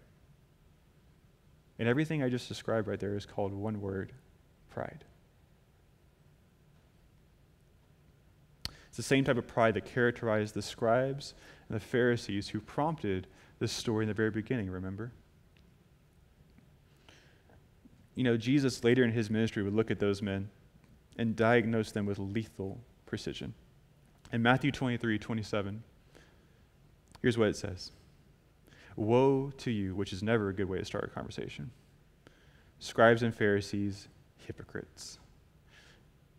And everything I just described right there is called one word pride. The same type of pride that characterized the scribes and the Pharisees who prompted this story in the very beginning, remember? You know, Jesus later in his ministry would look at those men and diagnose them with lethal precision. In Matthew 23 27, Here's what it says Woe to you, which is never a good way to start a conversation. Scribes and Pharisees, hypocrites.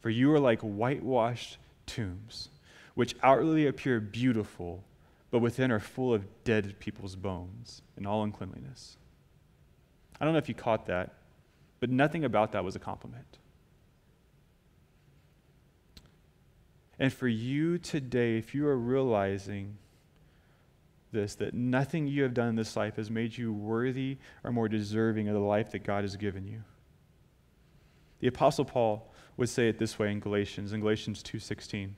For you are like whitewashed tombs, which outwardly appear beautiful, but within are full of dead people's bones and all uncleanliness. I don't know if you caught that, but nothing about that was a compliment. And for you today, if you are realizing this, that nothing you have done in this life has made you worthy or more deserving of the life that God has given you. The apostle Paul would say it this way in Galatians, in Galatians 2:16.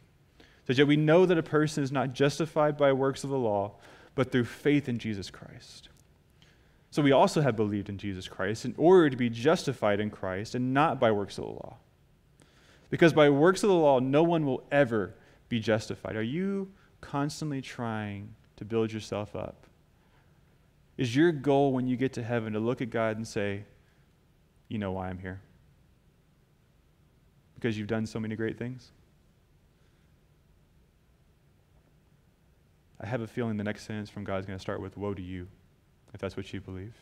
Says, "Yet we know that a person is not justified by works of the law, but through faith in Jesus Christ." So we also have believed in Jesus Christ in order to be justified in Christ and not by works of the law. Because by works of the law, no one will ever be justified. Are you constantly trying to build yourself up? Is your goal when you get to heaven to look at God and say, You know why I'm here? Because you've done so many great things? I have a feeling the next sentence from God is going to start with, Woe to you, if that's what you believe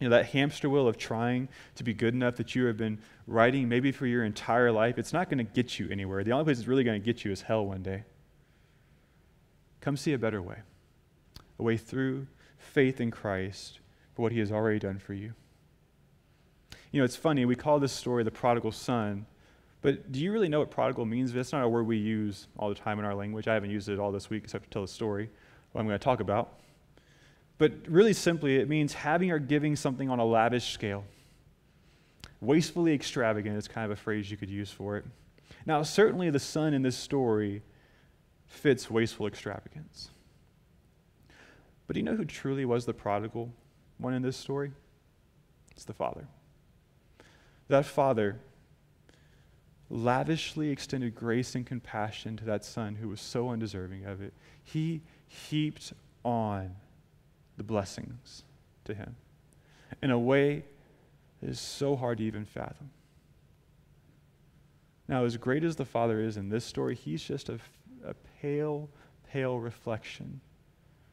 you know, that hamster wheel of trying to be good enough that you have been riding maybe for your entire life, it's not going to get you anywhere. The only place it's really going to get you is hell one day. Come see a better way, a way through faith in Christ for what he has already done for you. You know, it's funny, we call this story the prodigal son, but do you really know what prodigal means? That's not a word we use all the time in our language. I haven't used it all this week except to tell the story, what I'm going to talk about. But really simply, it means having or giving something on a lavish scale. Wastefully extravagant is kind of a phrase you could use for it. Now, certainly the son in this story fits wasteful extravagance. But do you know who truly was the prodigal one in this story? It's the father. That father lavishly extended grace and compassion to that son who was so undeserving of it. He heaped on the blessings to him in a way that is so hard to even fathom. Now, as great as the Father is in this story, he's just a, a pale, pale reflection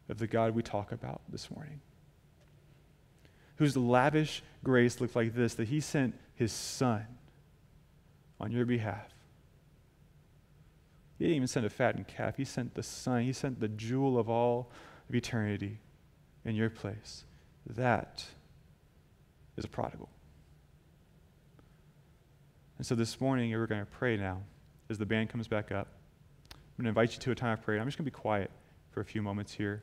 of the God we talk about this morning, whose lavish grace looked like this that he sent his Son on your behalf. He didn't even send a fattened calf, he sent the Son, he sent the jewel of all of eternity in your place. That is a prodigal. And so this morning, we're going to pray now as the band comes back up. I'm going to invite you to a time of prayer. I'm just going to be quiet for a few moments here.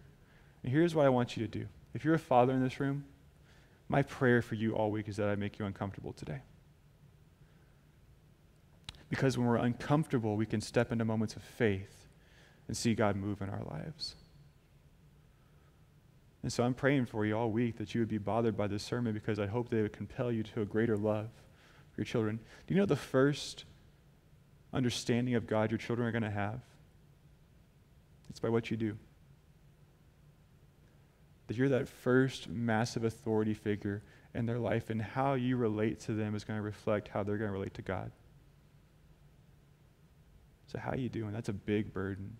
And here's what I want you to do. If you're a father in this room, my prayer for you all week is that I make you uncomfortable today. Because when we're uncomfortable, we can step into moments of faith and see God move in our lives. And so I'm praying for you all week that you would be bothered by this sermon because I hope that it would compel you to a greater love for your children. Do you know the first understanding of God your children are going to have? It's by what you do. That you're that first massive authority figure in their life, and how you relate to them is going to reflect how they're going to relate to God. So, how are you doing? That's a big burden.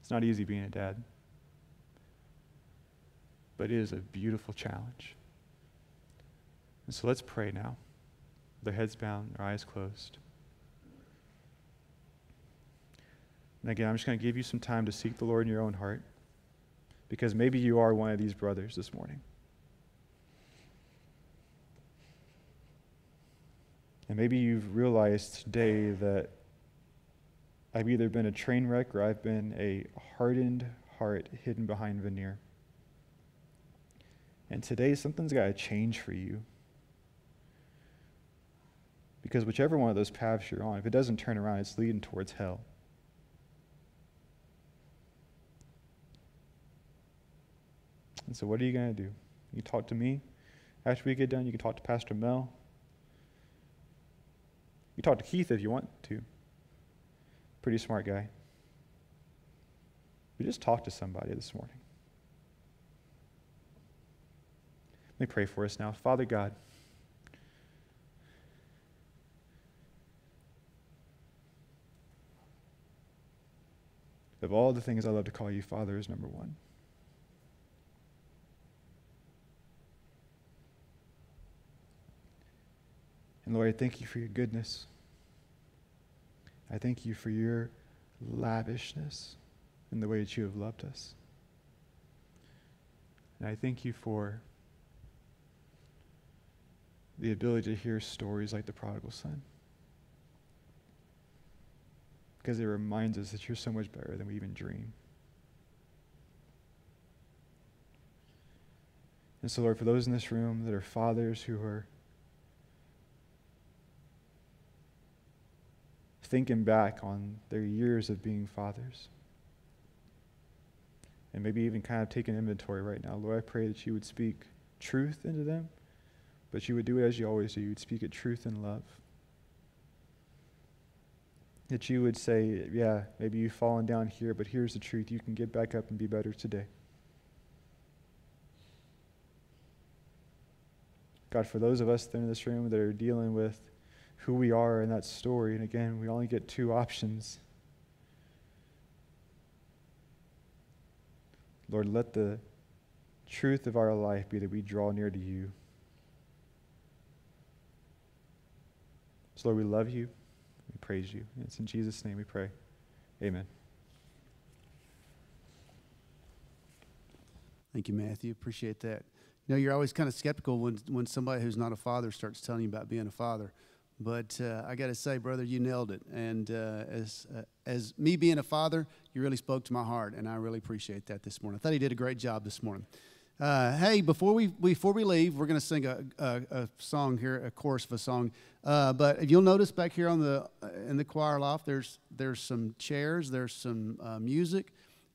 It's not easy being a dad but it is a beautiful challenge. And so let's pray now. Their heads bowed, their eyes closed. And again, I'm just going to give you some time to seek the Lord in your own heart because maybe you are one of these brothers this morning. And maybe you've realized today that I've either been a train wreck or I've been a hardened heart hidden behind veneer. And today, something's got to change for you. Because whichever one of those paths you're on, if it doesn't turn around, it's leading towards hell. And so, what are you going to do? You talk to me. After we get done, you can talk to Pastor Mel. You talk to Keith if you want to. Pretty smart guy. But just talk to somebody this morning. Let me pray for us now. Father God, of all the things I love to call you, Father is number one. And Lord, I thank you for your goodness. I thank you for your lavishness in the way that you have loved us. And I thank you for the ability to hear stories like the prodigal son. Because it reminds us that you're so much better than we even dream. And so, Lord, for those in this room that are fathers who are thinking back on their years of being fathers, and maybe even kind of taking inventory right now, Lord, I pray that you would speak truth into them, but you would do it as you always do. You'd speak it truth and love. That you would say, yeah, maybe you've fallen down here, but here's the truth. You can get back up and be better today. God, for those of us that are in this room that are dealing with who we are in that story, and again, we only get two options. Lord, let the truth of our life be that we draw near to you. So, Lord, we love you. We praise you. It's in Jesus' name we pray. Amen. Thank you, Matthew. Appreciate that. You know, you're always kind of skeptical when, when somebody who's not a father starts telling you about being a father. But uh, I got to say, brother, you nailed it. And uh, as, uh, as me being a father, you really spoke to my heart, and I really appreciate that this morning. I thought he did a great job this morning. Uh, hey, before we before we leave, we're going to sing a, a, a, song here, a chorus of a song. Uh, but if you'll notice back here on the uh, in the choir loft, there's there's some chairs, there's some music,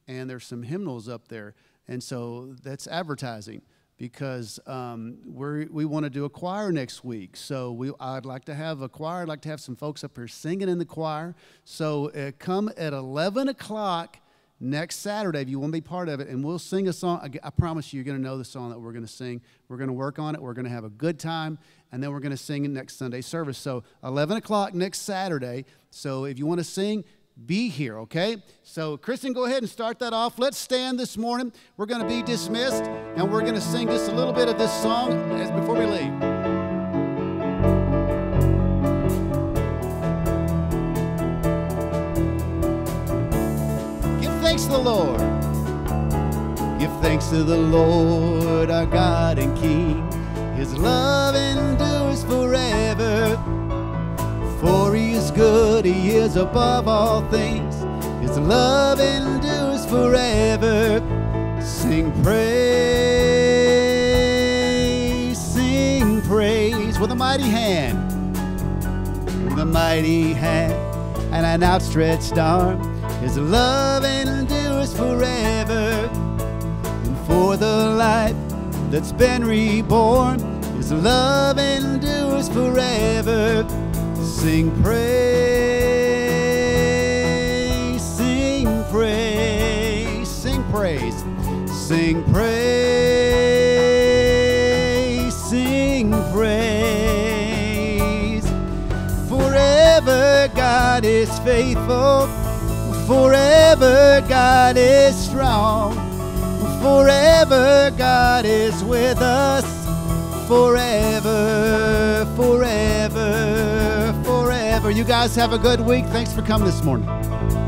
and there's some hymnals up there, and so that's advertising because um, we we want to do a choir next week. So we, I'd like to have a choir. I'd like to have some folks up here singing in the choir. So uh, come at 11 o'clock next Saturday if you want to be part of it, and we'll sing a song. I, I promise you, you're going to know the song that we're going to sing. We're going to work on it. We're going to have a good time, and then we're going to sing in next Sunday service. So 11 o'clock next Saturday. So if you want to sing, be here, okay? So, Kristen, go ahead and start that off. Let's stand this morning. We're going to be dismissed, and we're going to sing just a little bit of this song as before we leave. Give thanks to the Lord. Give thanks to the Lord, our God and King. His love endures forever. For he is good, he is above all things. His love endures forever. Sing praise, sing praise with a mighty hand, with a mighty hand and an outstretched arm. His love endures forever. And for the life that's been reborn, His love endures forever. Sing praise, sing praise, sing praise, sing praise, sing praise. Forever God is faithful, forever God is strong, forever God is with us, forever, forever. You guys have a good week. Thanks for coming this morning.